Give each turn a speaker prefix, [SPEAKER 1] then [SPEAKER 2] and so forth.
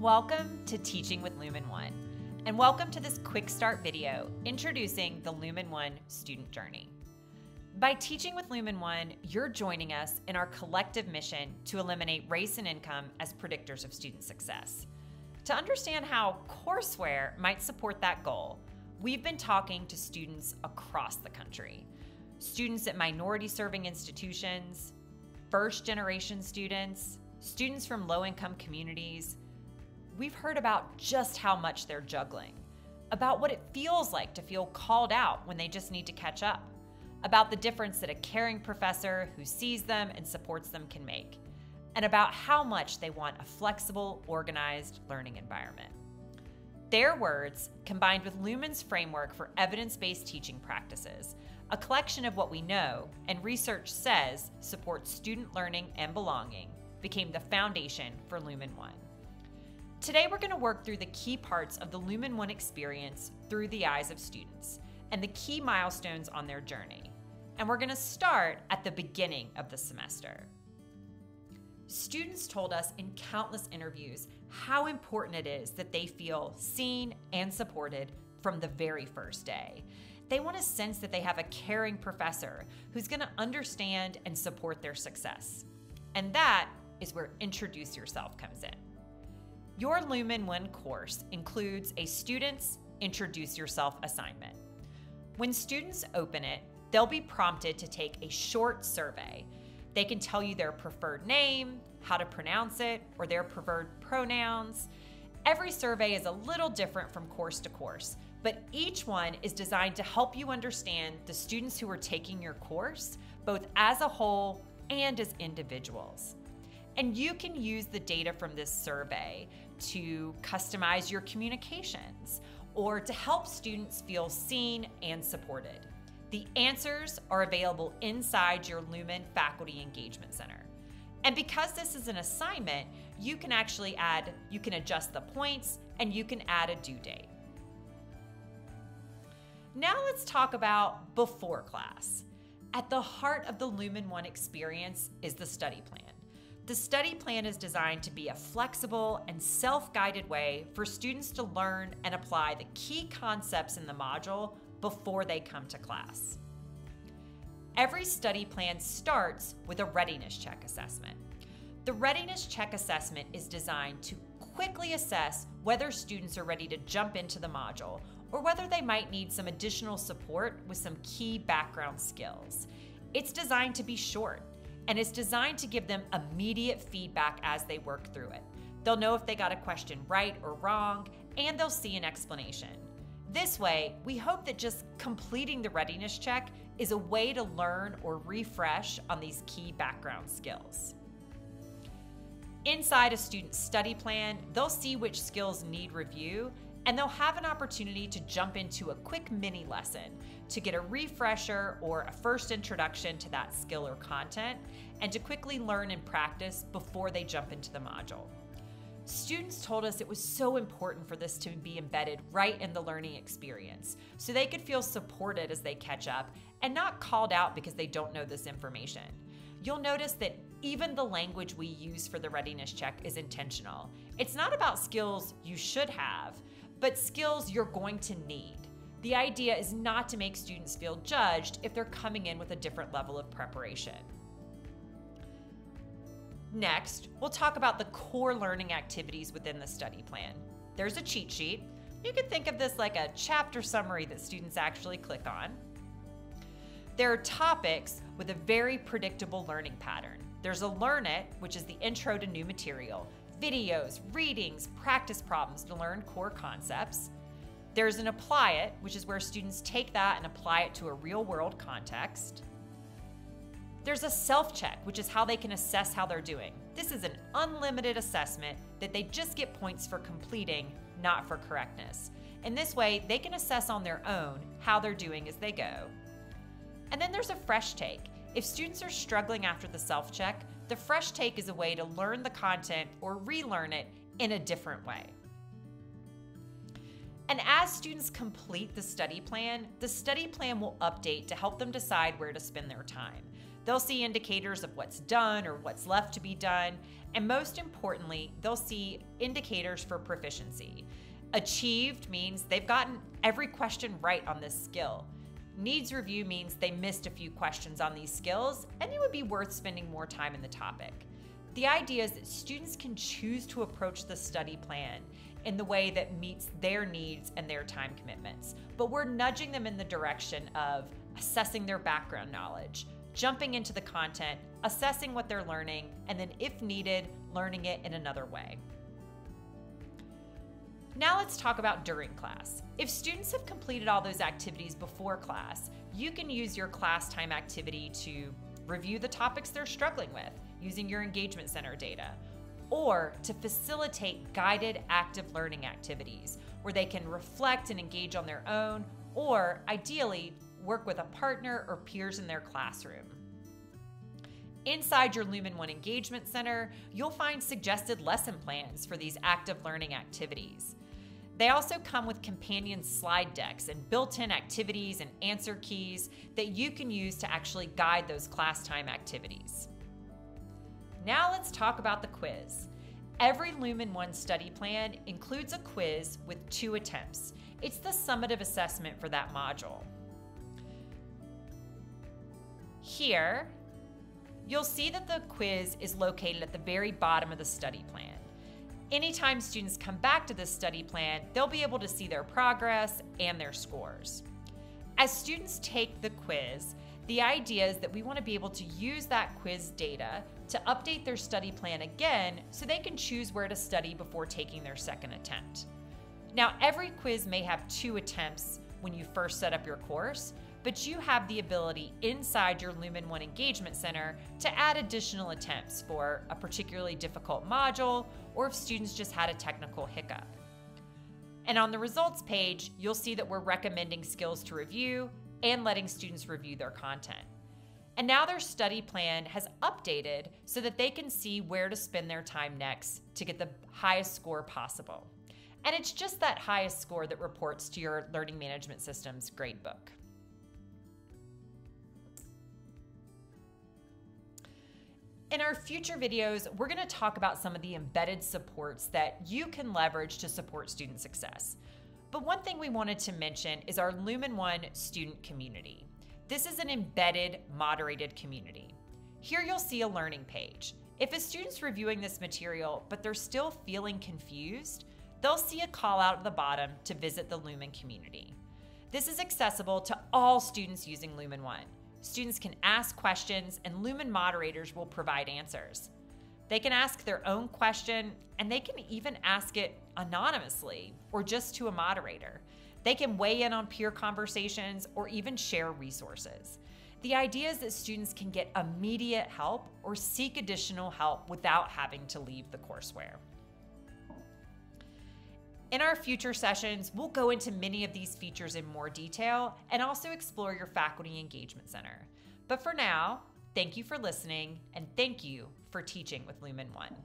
[SPEAKER 1] Welcome to Teaching with Lumen One, and welcome to this quick start video introducing the Lumen One student journey. By teaching with Lumen One, you're joining us in our collective mission to eliminate race and income as predictors of student success. To understand how courseware might support that goal, we've been talking to students across the country. Students at minority serving institutions, first generation students, students from low income communities, we've heard about just how much they're juggling, about what it feels like to feel called out when they just need to catch up, about the difference that a caring professor who sees them and supports them can make, and about how much they want a flexible, organized learning environment. Their words, combined with Lumen's framework for evidence based teaching practices, a collection of what we know and research says supports student learning and belonging, became the foundation for Lumen One. Today, we're going to work through the key parts of the Lumen One experience through the eyes of students and the key milestones on their journey. And we're going to start at the beginning of the semester. Students told us in countless interviews how important it is that they feel seen and supported from the very first day. They want to sense that they have a caring professor who's going to understand and support their success. And that is where Introduce Yourself comes in. Your Lumen One course includes a student's Introduce Yourself assignment. When students open it, they'll be prompted to take a short survey. They can tell you their preferred name, how to pronounce it, or their preferred pronouns. Every survey is a little different from course to course, but each one is designed to help you understand the students who are taking your course, both as a whole and as individuals. And you can use the data from this survey to customize your communications or to help students feel seen and supported. The answers are available inside your Lumen Faculty Engagement Center. And because this is an assignment, you can actually add, you can adjust the points and you can add a due date. Now let's talk about before class. At the heart of the Lumen One experience is the study plan. The study plan is designed to be a flexible and self guided way for students to learn and apply the key concepts in the module before they come to class. Every study plan starts with a readiness check assessment. The readiness check assessment is designed to quickly assess whether students are ready to jump into the module or whether they might need some additional support with some key background skills. It's designed to be short and it's designed to give them immediate feedback as they work through it. They'll know if they got a question right or wrong, and they'll see an explanation. This way, we hope that just completing the readiness check is a way to learn or refresh on these key background skills. Inside a student's study plan, they'll see which skills need review and they'll have an opportunity to jump into a quick mini lesson to get a refresher or a first introduction to that skill or content, and to quickly learn and practice before they jump into the module. Students told us it was so important for this to be embedded right in the learning experience so they could feel supported as they catch up and not called out because they don't know this information. You'll notice that even the language we use for the readiness check is intentional. It's not about skills you should have, but skills you're going to need. The idea is not to make students feel judged if they're coming in with a different level of preparation. Next, we'll talk about the core learning activities within the study plan. There's a cheat sheet. You can think of this like a chapter summary that students actually click on. There are topics with a very predictable learning pattern. There's a Learn It, which is the intro to new material videos, readings, practice problems to learn core concepts. There's an apply it, which is where students take that and apply it to a real world context. There's a self check, which is how they can assess how they're doing. This is an unlimited assessment that they just get points for completing, not for correctness. In this way, they can assess on their own how they're doing as they go. And then there's a fresh take. If students are struggling after the self check, the fresh take is a way to learn the content or relearn it in a different way. And as students complete the study plan, the study plan will update to help them decide where to spend their time. They'll see indicators of what's done or what's left to be done, and most importantly, they'll see indicators for proficiency. Achieved means they've gotten every question right on this skill. Needs review means they missed a few questions on these skills, and it would be worth spending more time in the topic. The idea is that students can choose to approach the study plan in the way that meets their needs and their time commitments, but we're nudging them in the direction of assessing their background knowledge, jumping into the content, assessing what they're learning, and then, if needed, learning it in another way. Now let's talk about during class. If students have completed all those activities before class, you can use your class time activity to review the topics they're struggling with using your engagement center data, or to facilitate guided active learning activities where they can reflect and engage on their own, or ideally, work with a partner or peers in their classroom. Inside your Lumen One Engagement Center, you'll find suggested lesson plans for these active learning activities. They also come with companion slide decks and built in activities and answer keys that you can use to actually guide those class time activities. Now let's talk about the quiz. Every Lumen 1 study plan includes a quiz with two attempts. It's the summative assessment for that module. Here, you'll see that the quiz is located at the very bottom of the study plan. Anytime students come back to this study plan, they'll be able to see their progress and their scores. As students take the quiz, the idea is that we want to be able to use that quiz data to update their study plan again so they can choose where to study before taking their second attempt. Now, every quiz may have two attempts when you first set up your course, but you have the ability inside your Lumen One Engagement Center to add additional attempts for a particularly difficult module or if students just had a technical hiccup. And on the results page, you'll see that we're recommending skills to review and letting students review their content. And now their study plan has updated so that they can see where to spend their time next to get the highest score possible. And it's just that highest score that reports to your learning management system's gradebook. In our future videos, we're going to talk about some of the embedded supports that you can leverage to support student success. But one thing we wanted to mention is our Lumen One student community. This is an embedded, moderated community. Here you'll see a learning page. If a student's reviewing this material, but they're still feeling confused, they'll see a call out at the bottom to visit the Lumen community. This is accessible to all students using Lumen One. Students can ask questions and Lumen moderators will provide answers. They can ask their own question and they can even ask it anonymously or just to a moderator. They can weigh in on peer conversations or even share resources. The idea is that students can get immediate help or seek additional help without having to leave the courseware. In our future sessions, we'll go into many of these features in more detail and also explore your Faculty Engagement Center. But for now, thank you for listening and thank you for teaching with Lumen One.